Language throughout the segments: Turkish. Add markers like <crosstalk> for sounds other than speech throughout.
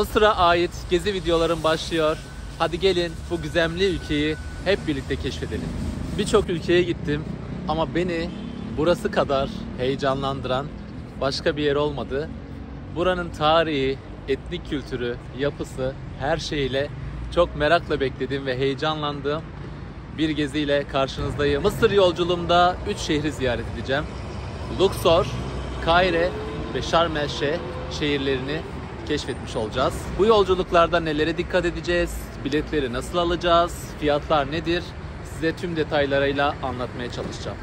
Mısır'a ait gezi videolarım başlıyor. Hadi gelin bu gizemli ülkeyi hep birlikte keşfedelim. Birçok ülkeye gittim ama beni burası kadar heyecanlandıran başka bir yer olmadı. Buranın tarihi, etnik kültürü, yapısı, her şeyiyle çok merakla beklediğim ve heyecanlandığım bir geziyle karşınızdayım. Mısır yolculuğumda 3 şehri ziyaret edeceğim. Luxor, Kahire ve Şarm şehirlerini keşfetmiş olacağız. Bu yolculuklarda nelere dikkat edeceğiz? Biletleri nasıl alacağız? Fiyatlar nedir? Size tüm detaylarıyla anlatmaya çalışacağım.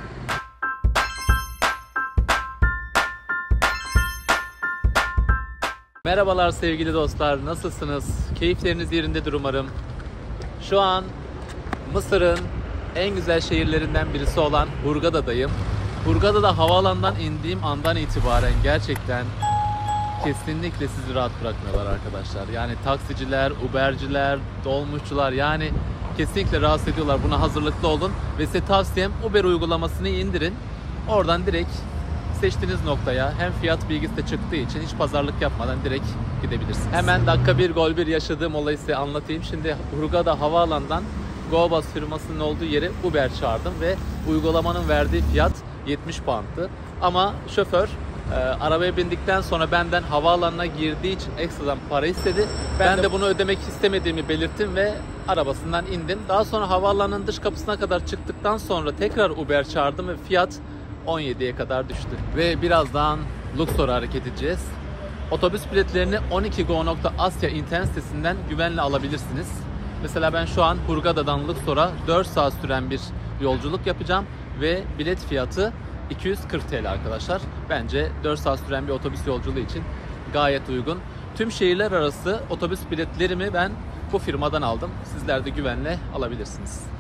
Merhabalar sevgili dostlar. Nasılsınız? Keyifleriniz yerindedir umarım. Şu an Mısır'ın en güzel şehirlerinden birisi olan Hurgada'dayım. Hurgada'da havaalanından indiğim andan itibaren gerçekten kesinlikle sizi rahat bırakmıyorlar arkadaşlar. Yani taksiciler, Uber'ciler, dolmuşçular yani kesinlikle rahatsız ediyorlar. Buna hazırlıklı olun ve size tavsiyem Uber uygulamasını indirin. Oradan direkt seçtiğiniz noktaya hem fiyat bilgisi de çıktığı için hiç pazarlık yapmadan direkt gidebilirsiniz. Hemen dakika bir gol bir yaşadığım olayı size anlatayım. Şimdi Hurghada havaalanından GoBus firmasının olduğu yere Uber çağırdım ve uygulamanın verdiği fiyat 70 pound'tı. Ama şoför e, arabaya bindikten sonra benden havaalanına girdiği için ekstradan para istedi. Ben, de bunu ödemek istemediğimi belirttim ve arabasından indim. Daha sonra havaalanının dış kapısına kadar çıktıktan sonra tekrar Uber çağırdım ve fiyat 17'ye kadar düştü. Ve birazdan Luxor'a hareket edeceğiz. Otobüs biletlerini 12go.asya internet sitesinden güvenle alabilirsiniz. Mesela ben şu an Hurghada'dan Luxor'a 4 saat süren bir yolculuk yapacağım ve bilet fiyatı 240 TL arkadaşlar. Bence 4 saat süren bir otobüs yolculuğu için gayet uygun. Tüm şehirler arası otobüs biletlerimi ben bu firmadan aldım. Sizler de güvenle alabilirsiniz.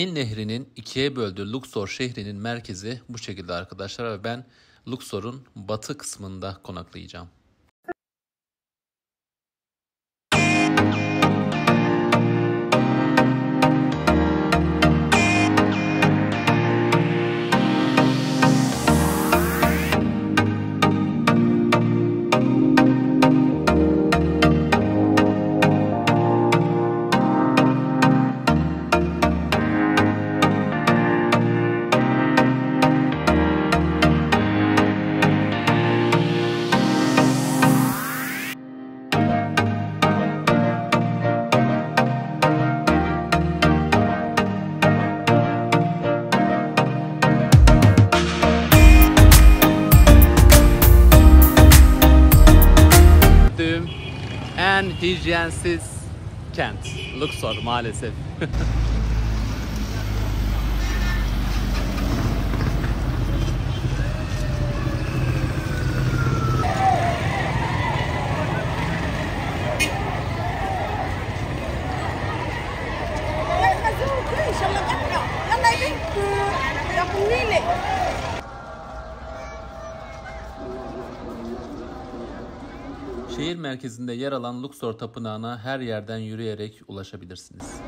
Nil Nehri'nin ikiye böldüğü Luxor şehrinin merkezi bu şekilde arkadaşlar ve ben Luxor'un batı kısmında konaklayacağım. en hijyensiz kent. Luxor maalesef. Lama ni. Şehir merkezinde yer alan Luxor Tapınağı'na her yerden yürüyerek ulaşabilirsiniz.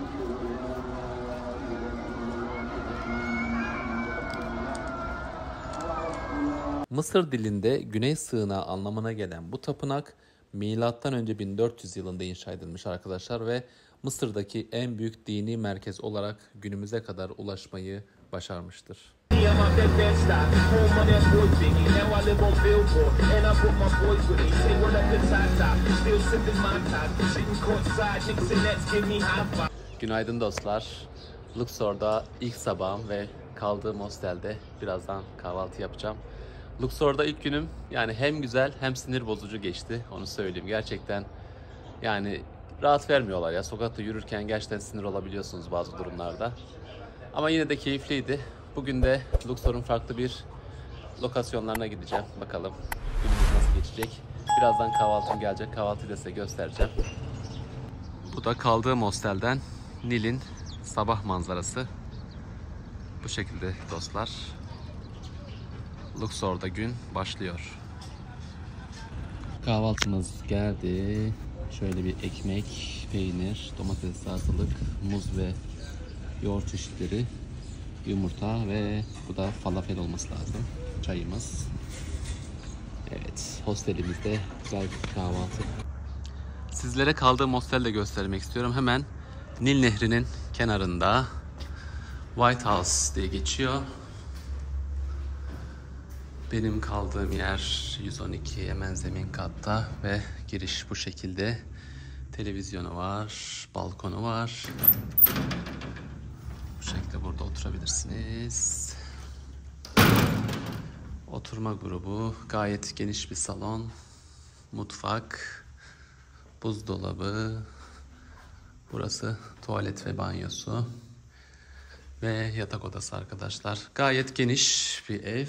Mısır dilinde güney sığınağı anlamına gelen bu tapınak milattan önce 1400 yılında inşa edilmiş arkadaşlar ve Mısır'daki en büyük dini merkez olarak günümüze kadar ulaşmayı başarmıştır. I'm out that bed stop, home of that boy Biggie. Now I live on Billboard, and I brought my boys with me. Say what up to Tata, still sipping my top, sitting courtside, Knicks and Nets give me high five. Günaydın dostlar. Luxor'da ilk sabahım ve kaldığım hostelde birazdan kahvaltı yapacağım. Luxor'da ilk günüm yani hem güzel hem sinir bozucu geçti. Onu söyleyeyim. Gerçekten yani rahat vermiyorlar ya. Sokakta yürürken gerçekten sinir olabiliyorsunuz bazı durumlarda. Ama yine de keyifliydi. Bugün de Luxor'un farklı bir lokasyonlarına gideceğim. Bakalım günümüz nasıl geçecek. Birazdan kahvaltım gelecek. Kahvaltıyı da size göstereceğim. Bu da kaldığım hostelden Nil'in sabah manzarası. Bu şekilde dostlar. Luxor'da gün başlıyor. Kahvaltımız geldi. Şöyle bir ekmek, peynir, domates, salatalık, muz ve yoğurt çeşitleri, yumurta ve bu da falafel olması lazım. Çayımız. Evet, hostelimizde güzel bir kahvaltı. Sizlere kaldığım hostelde göstermek istiyorum. Hemen Nil Nehri'nin kenarında White House diye geçiyor. Benim kaldığım yer 112 hemen zemin katta ve giriş bu şekilde. Televizyonu var, balkonu var. Burada oturabilirsiniz. Oturma grubu, gayet geniş bir salon, mutfak, buzdolabı, burası tuvalet ve banyosu ve yatak odası arkadaşlar. Gayet geniş bir ev.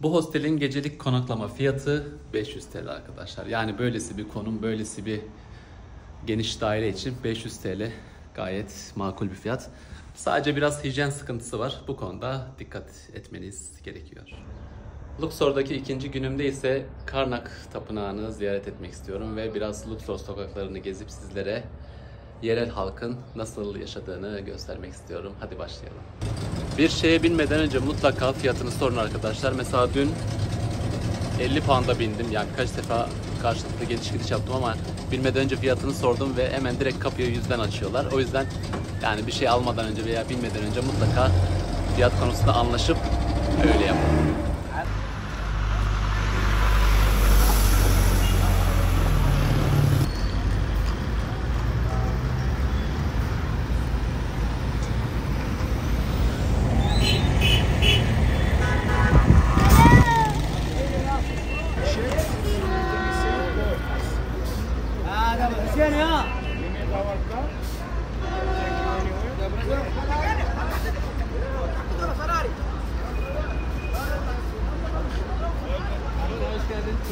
Bu hostelin gecelik konaklama fiyatı 500 TL arkadaşlar. Yani böylesi bir konum, böylesi bir geniş daire için 500 TL gayet makul bir fiyat. Sadece biraz hijyen sıkıntısı var. Bu konuda dikkat etmeniz gerekiyor. Luxor'daki ikinci günümde ise Karnak Tapınağı'nı ziyaret etmek istiyorum ve biraz Luxor sokaklarını gezip sizlere yerel halkın nasıl yaşadığını göstermek istiyorum. Hadi başlayalım. Bir şeye binmeden önce mutlaka fiyatını sorun arkadaşlar. Mesela dün 50 pound'a bindim. Yani kaç defa karşılıklı geliş gidiş yaptım ama bilmeden önce fiyatını sordum ve hemen direkt kapıyı yüzden açıyorlar. O yüzden yani bir şey almadan önce veya binmeden önce mutlaka fiyat konusunda anlaşıp öyle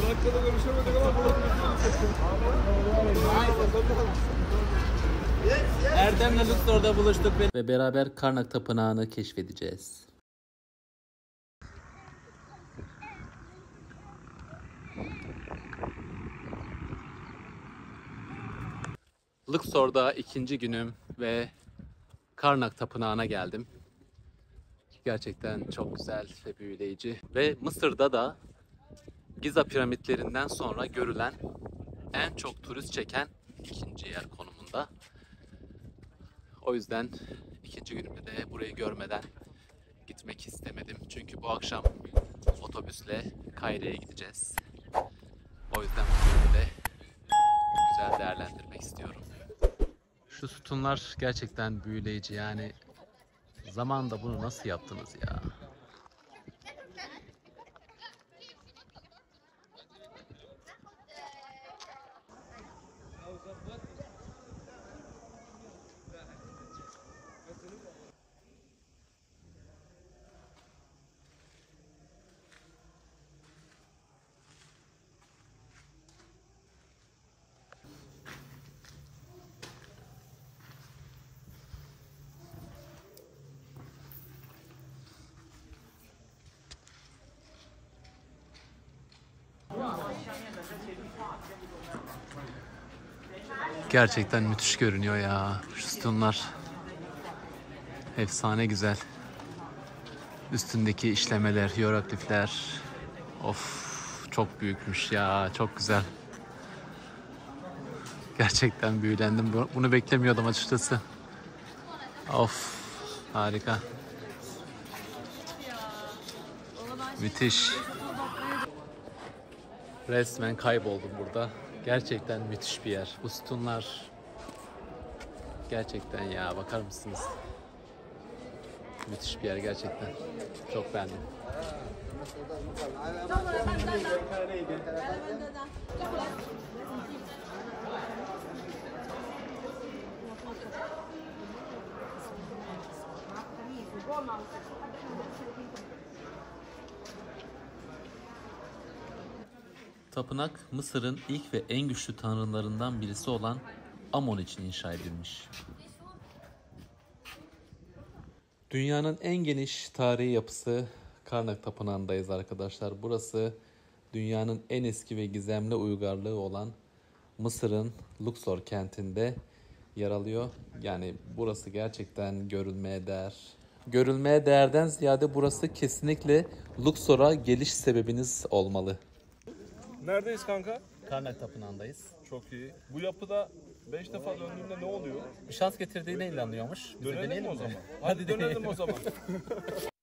yapın. Erdem'le Luxor'da buluştuk ve beraber Karnak Tapınağı'nı keşfedeceğiz. Luxor'da ikinci günüm ve Karnak Tapınağı'na geldim. Gerçekten çok güzel ve büyüleyici. Ve Mısır'da da Giza piramitlerinden sonra görülen en çok turist çeken ikinci yer konumunda. O yüzden ikinci günümde de burayı görmeden gitmek istemedim. Çünkü bu akşam otobüsle Kaire'ye gideceğiz. O yüzden bu de güzel değerlendirmek istiyorum. Şu sütunlar gerçekten büyüleyici yani. Zamanda bunu nasıl yaptınız ya? Gerçekten müthiş görünüyor ya. Şu sütunlar. Efsane güzel. Üstündeki işlemeler, hieroglifler. Of çok büyükmüş ya. Çok güzel. Gerçekten büyülendim. Bu- Bunu beklemiyordum açıkçası. Of harika. Müthiş. Resmen kayboldum burada. Gerçekten müthiş bir yer. Bu sütunlar gerçekten ya bakar mısınız? Müthiş bir yer gerçekten. Çok beğendim. Tapınak Mısır'ın ilk ve en güçlü tanrılarından birisi olan Amon için inşa edilmiş. Dünyanın en geniş tarihi yapısı Karnak Tapınağı'ndayız arkadaşlar. Burası dünyanın en eski ve gizemli uygarlığı olan Mısır'ın Luxor kentinde yer alıyor. Yani burası gerçekten görülmeye değer. Görülmeye değerden ziyade burası kesinlikle Luxor'a geliş sebebiniz olmalı. Neredeyiz kanka? Karnak Tapınağı'ndayız. Çok iyi. Bu yapıda 5 defa döndüğümde ne oluyor? Şans getirdiğine inanıyormuş. Biz de Dönelim deneyelim mi o mi? zaman? Hadi dönelim o zaman. <laughs>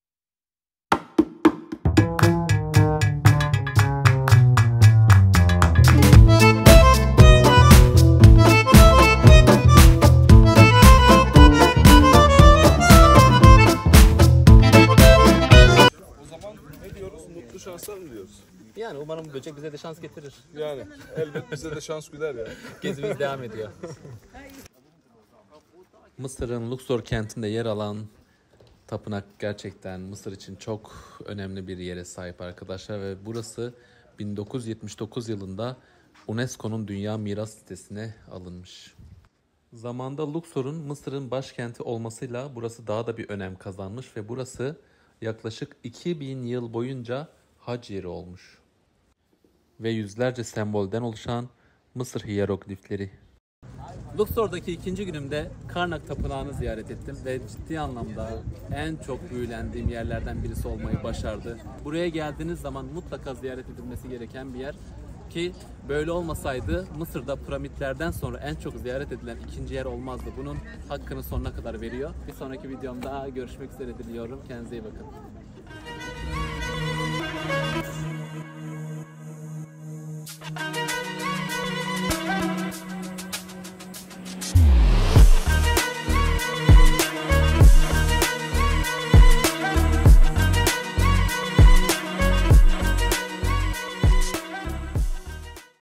umarım böcek bize de şans getirir. Yani elbet bize de şans güler ya. Gezimiz devam ediyor. Mısır'ın Luxor kentinde yer alan tapınak gerçekten Mısır için çok önemli bir yere sahip arkadaşlar ve burası 1979 yılında UNESCO'nun Dünya Miras Listesi'ne alınmış. Zamanda Luxor'un Mısır'ın başkenti olmasıyla burası daha da bir önem kazanmış ve burası yaklaşık 2000 yıl boyunca hac yeri olmuş ve yüzlerce sembolden oluşan Mısır hiyeroglifleri. Luxor'daki ikinci günümde Karnak Tapınağı'nı ziyaret ettim ve ciddi anlamda en çok büyülendiğim yerlerden birisi olmayı başardı. Buraya geldiğiniz zaman mutlaka ziyaret edilmesi gereken bir yer ki böyle olmasaydı Mısır'da piramitlerden sonra en çok ziyaret edilen ikinci yer olmazdı. Bunun hakkını sonuna kadar veriyor. Bir sonraki videomda görüşmek üzere diliyorum. Kendinize iyi bakın.